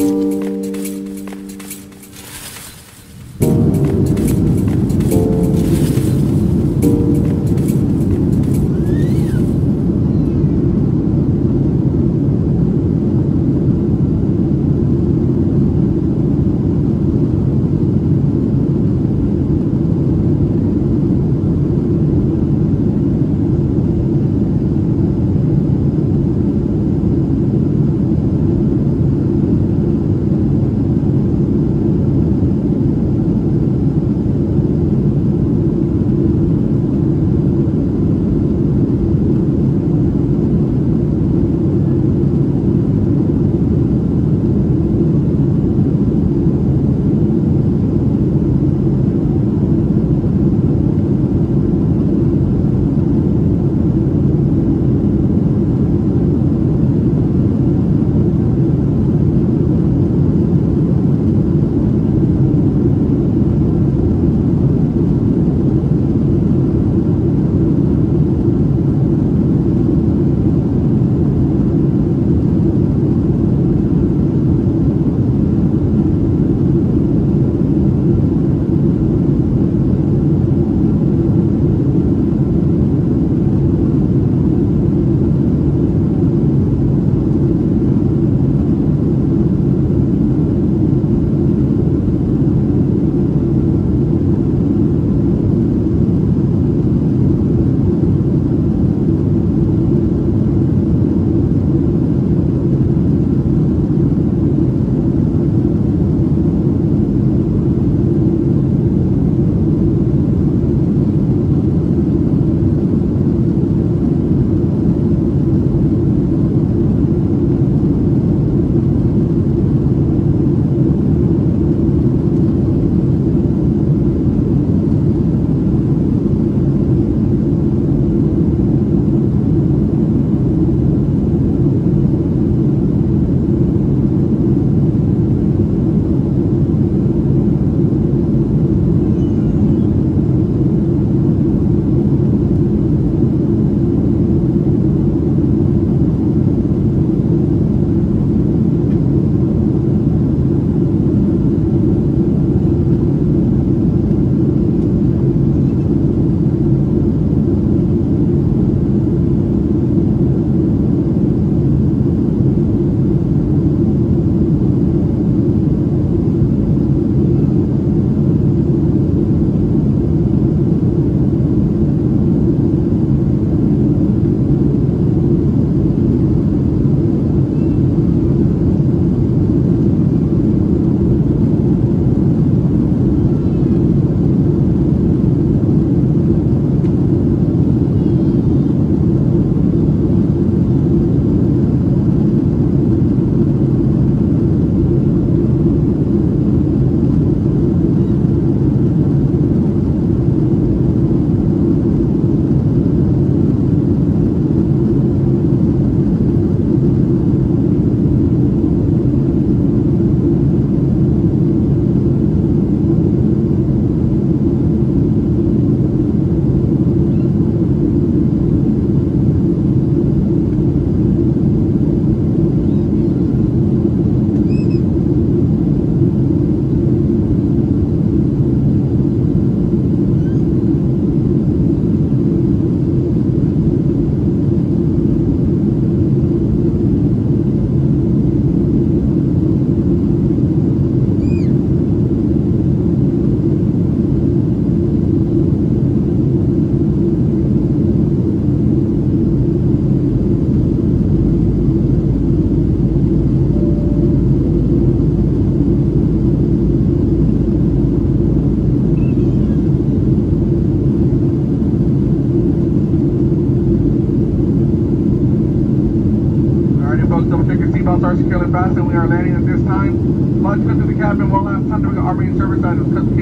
seatbelts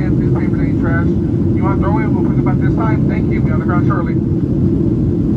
cans, newspapers, any trash. You want to throw in? We'll pick up at this time. Thank you. Be on the ground shortly.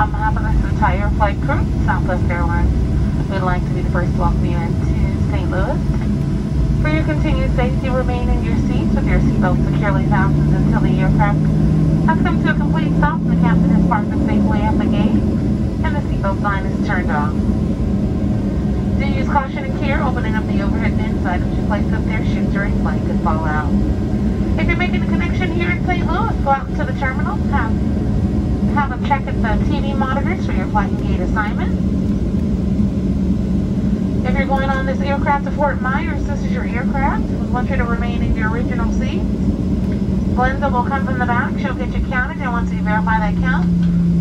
On behalf of this entire flight crew, Southwest Airlines, we'd like to be the first to welcome you into St. Louis. For your continued safety, remain in your seats with your seatbelt securely fastened until the aircraft has come to a complete stop and the captain has parked it safely at the gate and the seatbelt sign is turned off. Do use caution and care opening up the overhead bins of you place up there should during flight could fall out. If you're making a connection here in St. Louis, go out to the terminal, have have a check at the TV monitors for your flight and gate assignment. If you're going on this aircraft to Fort Myers, this is your aircraft. We want you to remain in your original seat. Glenda will come from the back. She'll get you counted, and once we verify that count,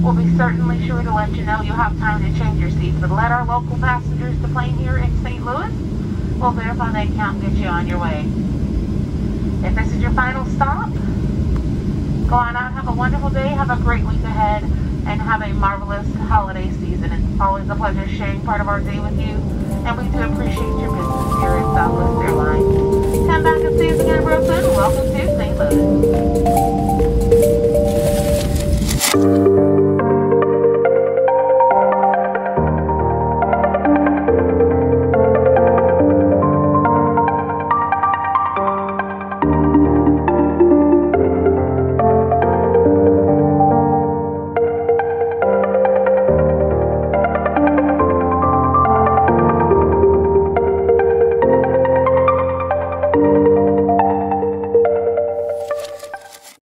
we'll be certainly sure to let you know you'll have time to change your seat. But let our local passengers to plane here in St. Louis. We'll verify that count and get you on your way. If this is your final stop, go on out, have a wonderful day, have a great week ahead, and have a marvelous holiday season. It's always a pleasure sharing part of our day with you, and we do appreciate your business here at Southwest Airlines.